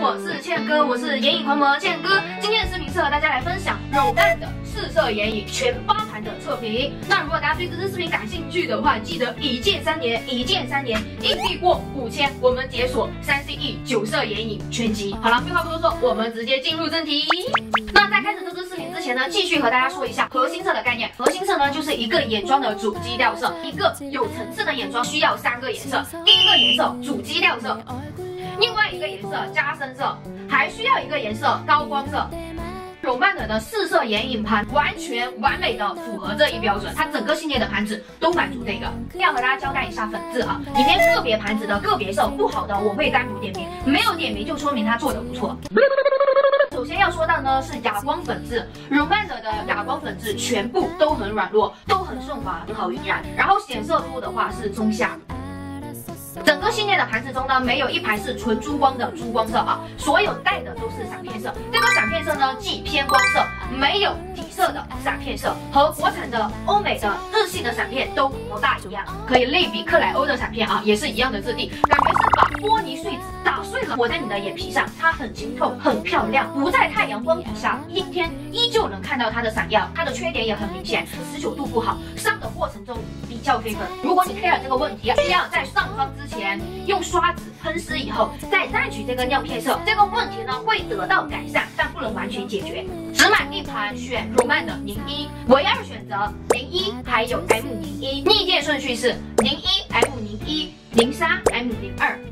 我是倩哥，我是眼影狂魔倩哥。今天的视频是和大家来分享柔蛋的四色眼影全八盘的测评。那如果大家对这支视频感兴趣的话，记得一键三连，一键三连，硬币过五千，我们解锁三 CE 九色眼影全集。好了，废话不多说，我们直接进入正题。那在开始这支视频之前呢，继续和大家说一下核心色的概念。核心色呢，就是一个眼妆的主基调色。一个有层次的眼妆需要三个颜色，第一个颜色主基调色。另外一个颜色加深色，还需要一个颜色高光色。柔曼的的四色眼影盘完全完美的符合这一标准，它整个系列的盘子都满足这个。要和大家交代一下粉质啊，里面个别盘子的个别色不好的我会单独点评，没有点评就说明它做的不错。首先要说到呢是哑光粉质，柔曼的的哑光粉质全部都很软糯，都很顺滑，很好晕染。然后显色度的话是中下。整个系列的盘子中呢，没有一盘是纯珠光的珠光色啊，所有带的都是闪片色。这个闪片色呢，既偏光色，没有底色的闪片色，和国产的、欧美的、日系的闪片都不大一样。可以类比克莱欧的闪片啊，也是一样的质地，感觉是把玻璃碎纸打碎了抹在你的眼皮上，它很清透，很漂亮，不在太阳光底下，阴天依旧能看到它的闪耀。它的缺点也很明显，持久度不好，上的过程中比较飞粉。如果你 care 这个问题，需要在上妆之前用刷子喷湿以后，再蘸取这个亮片色，这个问题呢会得到改善，但不能完全解决。只买一盘选柔曼的零一，唯二选择零一，还有 M 零一，逆键顺序是零一 M 零一零三 M 零二。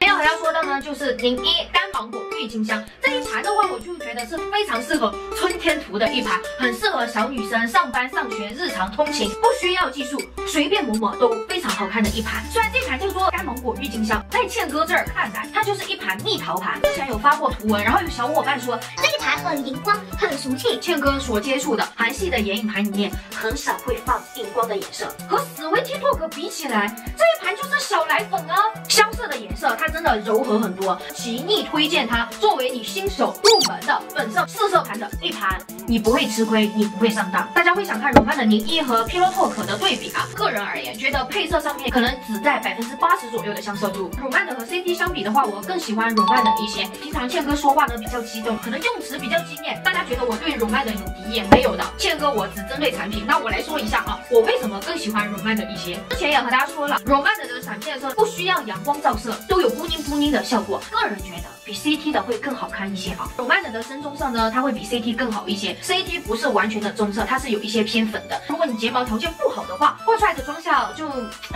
没有还要说的呢，就是零一干芒果郁金香。一盘的话，我就觉得是非常适合春天涂的一盘，很适合小女生上班、上学、日常通勤，不需要技术，随便抹抹都非常好看的一盘。虽然这盘叫做干芒果郁金香，在倩哥这儿看来，它就是一盘蜜桃盘。之前有发过图文，然后有小伙伴说这一盘很荧光，很俗气。倩哥所接触的韩系的眼影盘里面，很少会放荧光的颜色，和史威 TikTok 比起来，这一盘就是小奶粉啊。香色的颜色，它真的柔和很多，极力推荐它作为你新。新手入门的粉色四色盘的一盘，你不会吃亏，你不会上当。大家会想看柔曼的零一和 Pillow Talk 的对比啊？个人而言，觉得配色上面可能只在百分之八十左右的相似度。柔曼的和 CT 相比的话，我更喜欢柔曼的一些。平常倩哥说话呢比较激动，可能用词比较激烈，大家觉得我对柔曼的有敌意没有的？倩哥我只针对产品，那我来说一下啊，我为什么更喜欢柔曼的一些？之前也和大家说了，柔曼的的闪片色不需要阳光照射，都有布灵布灵的效果。个人觉得比 CT 的会更好看。一些啊，柔曼的深棕色呢，它会比 CT 更好一些。CT 不是完全的棕色，它是有一些偏粉的。如果你睫毛条件不好的话，画出来的妆效就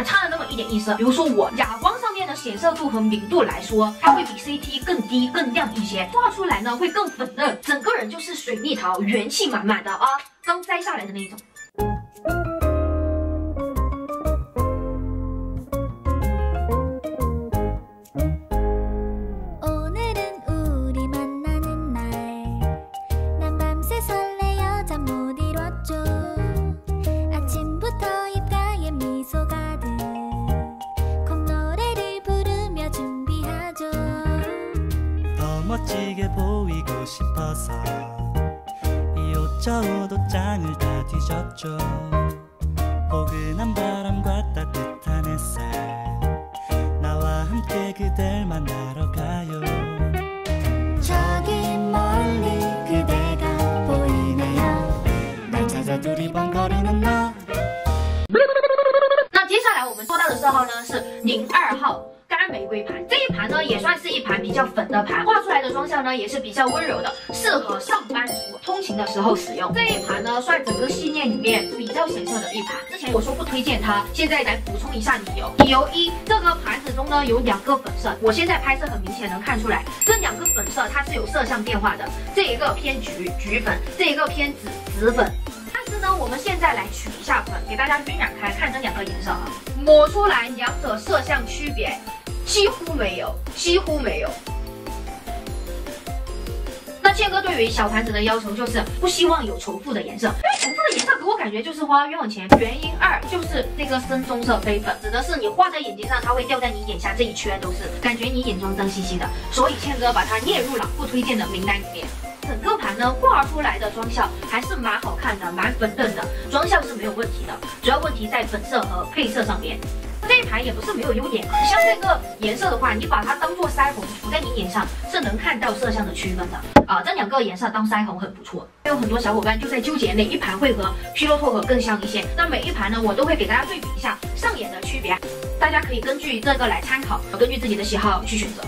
差了那么一点意思。比如说我哑光上面的显色度和明度来说，它会比 CT 更低更亮一些，画出来呢会更粉嫩，整个人就是水蜜桃，元气满满的啊，刚摘下来的那一种。 那接下来我们说到的色号呢是零二号。 呢，也算是一盘比较粉的盘，画出来的妆效呢也是比较温柔的，适合上班族通勤的时候使用。这一盘呢，算整个系列里面比较显色的一盘。之前我说不推荐它，现在来补充一下理由。理由一，这个盘子中呢有两个粉色，我现在拍摄很明显能看出来，这两个粉色它是有色相变化的，这一个偏橘橘粉，这一个偏紫紫粉。但是呢，我们现在来取一下粉，给大家晕染开，看这两个颜色啊，抹出来两者色相区别。几乎没有，几乎没有。那倩哥对于小盘子的要求就是不希望有重复的颜色，因为重复的颜色给我感觉就是花冤枉钱。原因二就是这个深棕色飞粉，指的是你画在眼睛上，它会掉在你眼下这一圈都是，感觉你眼妆脏兮兮的，所以倩哥把它列入了不推荐的名单里面。整个盘呢挂出来的妆效还是蛮好看的，蛮粉嫩的，妆效是没有问题的，主要问题在粉色和配色上面。这一盘也不是没有优点，像这个颜色的话，你把它当做腮红涂在你脸上，是能看到色相的区分的啊。这两个颜色当腮红很不错。还有很多小伙伴就在纠结哪一盘会和祛露薄荷更像一些，那每一盘呢，我都会给大家对比一下上眼的区别，大家可以根据这个来参考，根据自己的喜好去选择。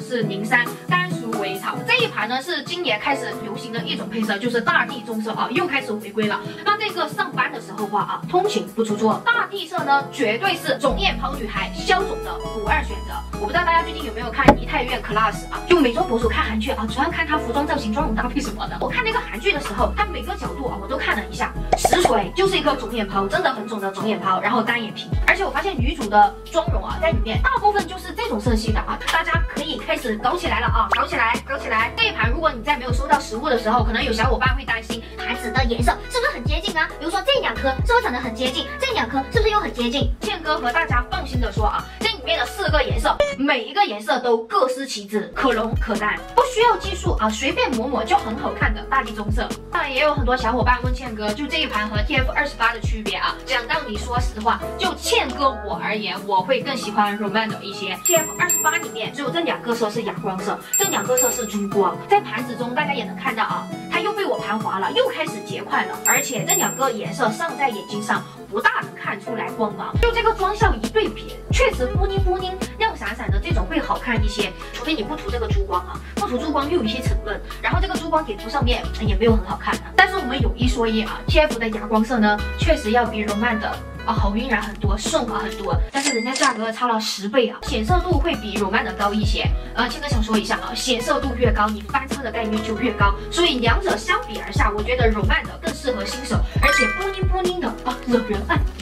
是宁山甘薯尾草。这还呢，是今年开始流行的一种配色，就是大地棕色啊，又开始回归了。那这个上班的时候话啊，通勤不出错，大地色呢，绝对是肿眼泡女孩消肿的不二选择。我不知道大家最近有没有看《梨泰院 Class》啊？就美妆博主看韩剧啊，主要看她服装造型、妆容搭配什么的。我看那个韩剧的时候，她每个角度啊，我都看了一下，实锤，就是一个肿眼泡，真的很肿的肿眼泡，然后单眼皮。而且我发现女主的妆容啊，在里面大部分就是这种色系的啊，大家可以开始搞起来了啊，搞起来，搞起来。这盘如果你在没有收到实物的时候，可能有小伙伴会担心盘子的颜色是不是很接近啊？比如说这两颗是不是长得很接近？这两颗是不是又很接近？倩哥和大家放心的说啊，面的四个颜色，每一个颜色都各司其职，可浓可淡，不需要技术啊，随便抹抹就很好看的大地棕色。当然也有很多小伙伴问倩哥，就这一盘和 TF 二十八的区别啊？讲道理，说实话，就倩哥我而言，我会更喜欢 Romano 一些。TF 二十八里面只有这两个色是哑光色，这两个色是珠光，在盘子中大家也能看到啊，它又被我盘滑了，又开始结块了，而且这两个颜色上在眼睛上不大能看出来光芒，就这个妆效一对比，确实布灵布灵亮闪闪的这种会好看一些，除非你不涂这个珠光啊，不涂珠光又有一些成分，然后这个珠光点涂上面也没有很好看。但是我们有一说一啊，TF 的哑光色呢，确实要比 Roman 的。啊，好晕染很多，顺滑很多，但是人家价格差了十倍啊，显色度会比 Roman 的高一些。呃，青哥想说一下啊，显色度越高，你翻车的概率就越高，所以两者相比而下，我觉得 Roman 的更适合新手，而且布灵布灵的冷人爱。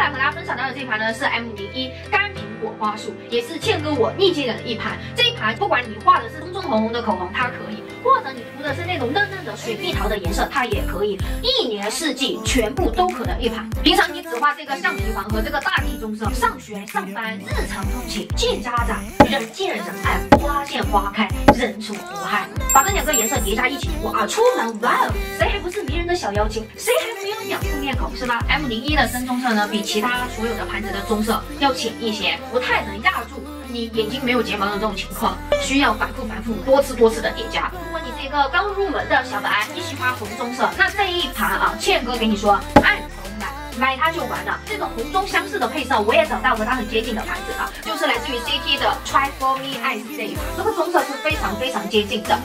来和大家分享到的这盘呢。是 M 零一干苹果花束，也是倩哥我逆境的一盘。这一盘不管你画的是棕棕红红的口红，它可以；或者你涂的是那种嫩嫩的水蜜桃的颜色，它也可以。一年四季全部都可能一盘。平常你只画这个橡皮黄和这个大地棕色，上学上班日常通勤见家长人见人爱花见花开人畜无害。把这两个颜色叠加一起涂啊，出门哇哦，谁还不是迷人的小妖精？谁还没有两副面孔是吧？M 零一的深棕色呢，比其他所有的盘子的棕色要浅一些，不太能压住你眼睛没有睫毛的这种情况，需要反复反复多次多次的叠加。如果你是一个刚入门的小白，你喜欢红棕色，那这一盘啊，倩哥给你说，按头买，买它就完了。这种红棕相似的配色，我也找到和它很接近的盘子啊，就是来自于 CT 的 Try For Me Eyes 这一盘，这个棕色是非常非常接近的。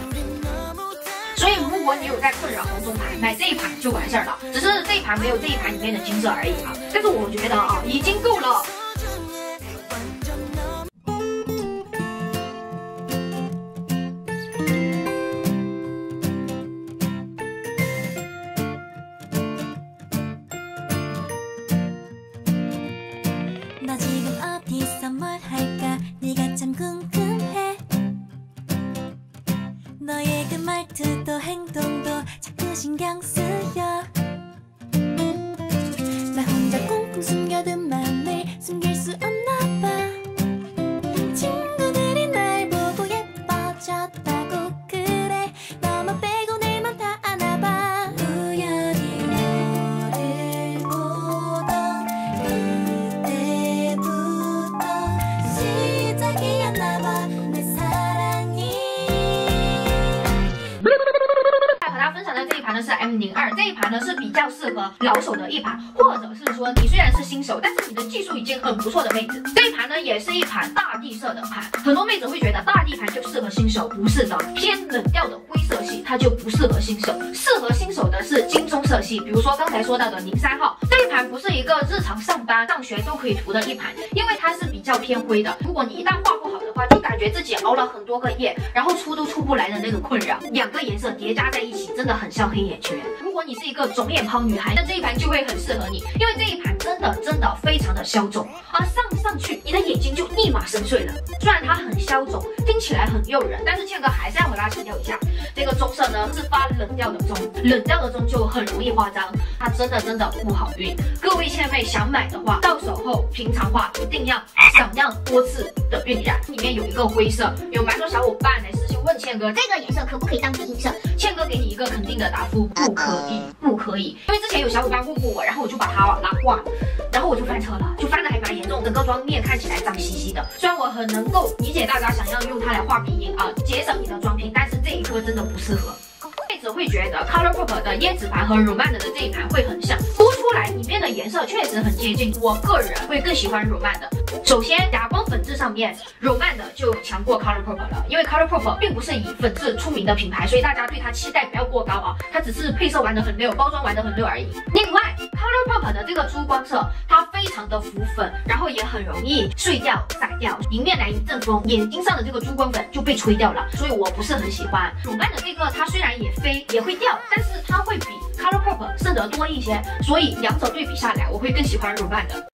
所以，如果你有在困扰红棕盘，买这一盘就完事儿了。只是这一盘没有这一盘里面的金色而已啊。但是我觉得啊，已经够了。适合老手的一盘，或者是说你虽然是新手，但是你的技术已经很不错的妹子。这一盘呢也是一盘大地色的盘，很多妹子会觉得大地盘就适合新手，不是的，偏冷调的灰色系它就不适合新手，适合新手的是金棕色系，比如说刚才说到的零三号这一盘不是一个日常上班上学都可以涂的一盘，因为它是比较偏灰的，如果你一旦画不好的话，就感觉自己熬了很多个夜，然后出都出不来的那种困扰。两个颜色叠加在一起，真的很像黑。眼圈，如果你是一个肿脸泡女孩，那这一盘就会很适合你，因为这一盘真的真的非常的消肿，啊上上去你的眼睛就立马深邃了。虽然它很消肿，听起来很诱人，但是倩哥还是要和大家强调一下，这个棕色呢是发冷调的棕，冷调的棕就很容易化妆，它真的真的不好运。各位倩妹想买的话，到手后平常化一定要少量多次的晕染。里面有一个灰色，有蛮多小伙伴来试问倩哥，这个颜色可不可以当底色？倩哥给你一个肯定的答复。不可以，不可以，因为之前有小伙伴问过我，然后我就把它拿挂，然后我就翻车了，就翻的还蛮严重，整个妆面看起来脏兮兮的。虽然我很能够理解大家想要用它来画鼻影啊，节省你的妆品，但是这一颗真的不适合。妹子会觉得 Color Pop 的椰子盘和 Romand 的这一盘会很像，播出来里面的颜色确实很接近，我个人会更喜欢 Romand。首先，哑光粉质上面，Romand 就强过 Color Pop 了，因为 Color Pop 并不是以粉质出名的品牌，所以大家对它期待不要过高啊，它只是配色玩的很溜，包装玩的很溜而已。另外 Color Pop 的这个珠光色，它非常的浮粉，然后也很容易碎掉、散掉，迎面来一阵风，眼睛上的这个珠光粉就被吹掉了，所以我不是很喜欢。Romand 的这个，它虽然也非也会掉，但是它会比 ColourPop 剩得多一些，所以两者对比下来，我会更喜欢 Romand 的。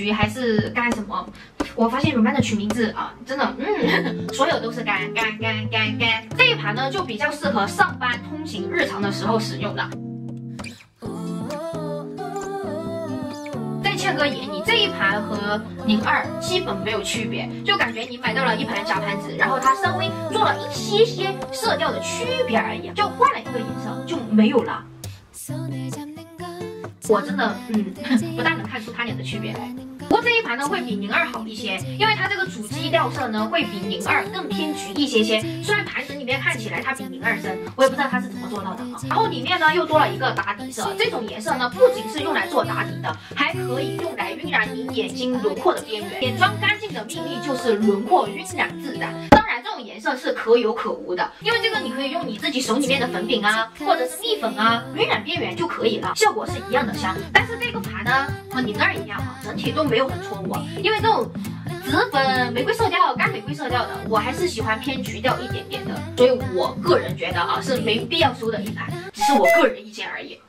波斯菊还是干什么？我发现 Romand 的取名字啊，真的，嗯，所有都是干干干干干。这一盘呢就比较适合上班通勤日常的时候使用的。在倩哥眼里，这一盘和零二基本没有区别，就感觉你买到了一盘假盘子，然后它稍微做了一些些色调的区别而已，就换了一个颜色就没有了。我真的，嗯，不大能看出它俩的区别来。不过这一盘呢会比零二好一些，因为它这个主基调色呢会比零二更偏橘一些些。虽然盘子里面看起来它比零二深，我也不知道它是怎么做到的啊。然后里面呢又多了一个打底色，这种颜色呢不仅是用来做打底的，还可以用来晕染你眼睛轮廓的边缘。眼妆干净的秘密就是轮廓晕染自然。是可有可无的，因为这个你可以用你自己手里面的粉饼啊，或者是蜜粉啊晕染边缘就可以了，效果是一样的香。但是这个盘呢和零二一样哈，整体都没有。很戳我，因为这种紫粉、玫瑰色调、干玫瑰色调的，我还是喜欢偏橘调一点点的，所以我个人觉得啊，是没必要收的一盘，只是我个人意见而已。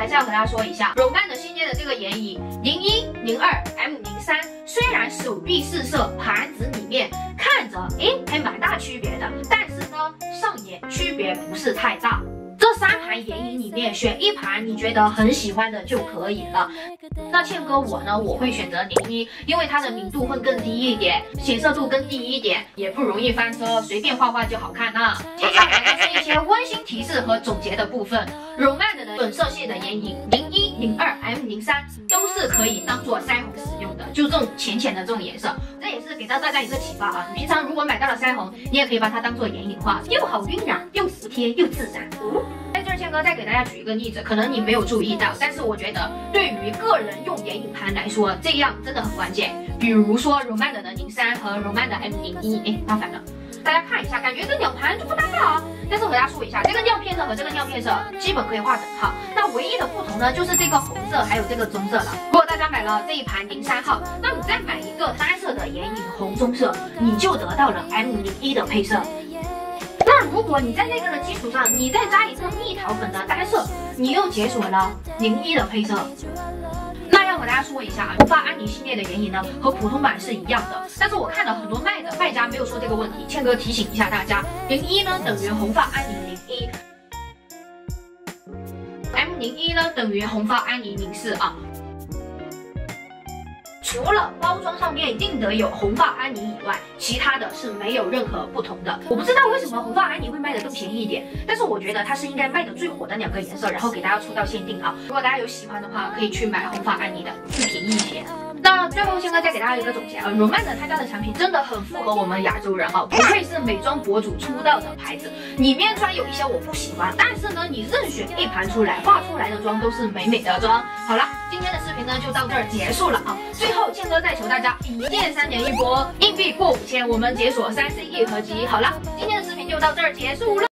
还是要和大家说一下柔曼的新接的这个眼影零一、零二、M 零三，虽然手臂试色盘子里面看着诶还蛮大区别的，但是呢上眼区别不是太大。三盘眼影里面选一盘你觉得很喜欢的就可以了。那倩哥我呢，我会选择零一，因为它的明度会更低一点，显色度更低一点，也不容易翻车，随便画画就好看呢。接下来呢是一些温馨提示和总结的部分。Roma 的本色系的眼影零一、零二、M 零三都是可以当做腮红使用的，就这种浅浅的这种颜色，这也是给到大家一个启发啊。你平常如果买到了腮红，你也可以把它当做眼影画，又好晕染，又服帖，又自然。在哥再给大家举一个例子，可能你没有注意到，但是我觉得对于个人用眼影盘来说，这样真的很关键。比如说 Romand 的零三和 Roman 的 M 零一，哎，麻烦了，大家看一下，感觉这两盘就不搭啊。但是和大家说一下，这个亮片色和这个亮片色基本可以画等号。那唯一的不同呢，就是这个红色还有这个棕色了。如果大家买了这一盘零三号，那你再买一个单色的眼影红棕色，你就得到了 M 零一的配色。果你在那个的基础上，你再加一个蜜桃粉的单色，你又解锁了零一的配色。那要和大家说一下啊，红发安妮系列的眼影呢，和普通版是一样的。但是我看到很多卖的卖家没有说这个问题，倩哥提醒一下大家，零一呢等于红发安妮零一，M 零一呢等于红发安妮零四啊。除了包装上面印的有红发安妮以外，其他的是没有任何不同的。我不知道为什么红发安妮会卖的更便宜一点，但是我觉得它是应该卖的最火的两个颜色，然后给大家出到限定啊。如果大家有喜欢的话，可以去买红发安妮的，更便宜一些。那最后，现在再给大家一个总结啊，Roman 的他家的产品真的很符合我们亚洲人啊，不愧是美妆博主出道的牌子。里面虽然有一些我不喜欢，但是呢，你任选一盘出来，画出来的妆都是美美的妆。好了，今天的视频呢就到这儿结束了啊。最后，倩哥再求大家一键三连一波，硬币过五千，我们解锁三 C 一合集。好了，今天的视频就到这儿结束了。